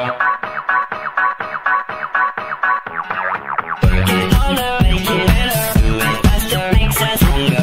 Making all the make it better. Makes.